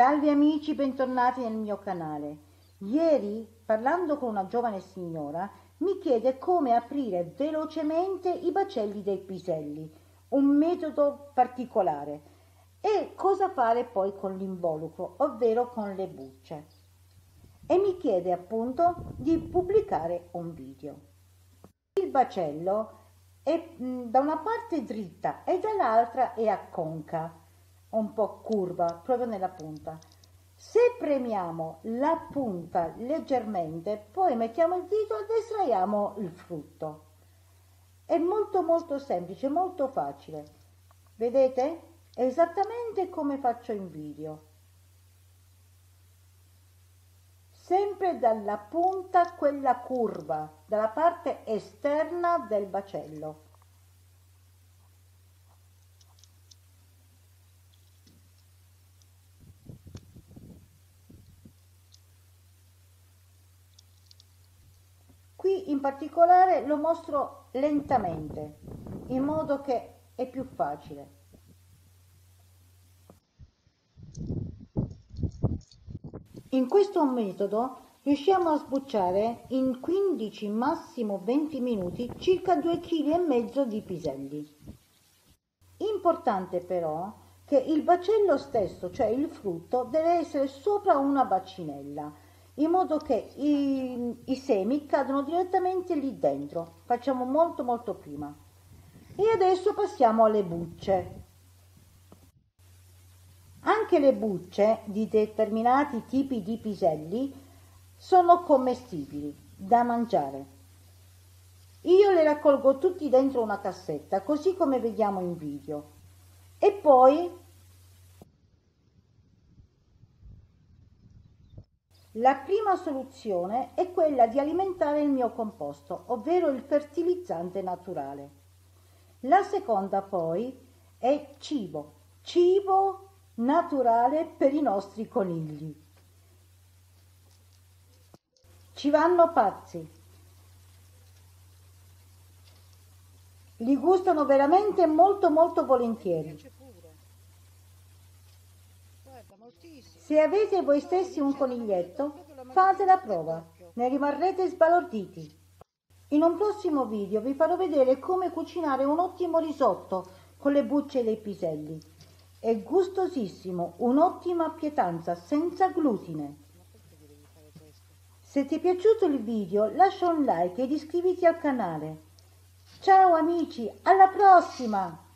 Salve amici, bentornati nel mio canale. Ieri, parlando con una giovane signora, mi chiede come aprire velocemente i bacelli dei piselli, un metodo particolare, e cosa fare poi con l'involucro, ovvero con le bucce. E mi chiede appunto di pubblicare un video. Il bacello è da una parte dritta e dall'altra è a conca un po' curva proprio nella punta. Se premiamo la punta leggermente, poi mettiamo il dito ed estraiamo il frutto. È molto molto semplice, molto facile. Vedete? È esattamente come faccio in video. Sempre dalla punta quella curva, dalla parte esterna del bacello. Qui in particolare lo mostro lentamente, in modo che è più facile. In questo metodo riusciamo a sbucciare in 15 massimo 20 minuti circa 2 kg di piselli. Importante però che il bacello stesso, cioè il frutto, deve essere sopra una bacinella in modo che i, i semi cadono direttamente lì dentro. Facciamo molto molto prima. E adesso passiamo alle bucce. Anche le bucce di determinati tipi di piselli sono commestibili, da mangiare. Io le raccolgo tutti dentro una cassetta, così come vediamo in video. E poi La prima soluzione è quella di alimentare il mio composto, ovvero il fertilizzante naturale. La seconda poi è cibo, cibo naturale per i nostri conigli. Ci vanno pazzi. Li gustano veramente molto molto volentieri. Se avete voi stessi un coniglietto, fate la prova, ne rimarrete sbalorditi. In un prossimo video vi farò vedere come cucinare un ottimo risotto con le bucce dei piselli. È gustosissimo, un'ottima pietanza senza glutine. Se ti è piaciuto il video lascia un like ed iscriviti al canale. Ciao amici, alla prossima!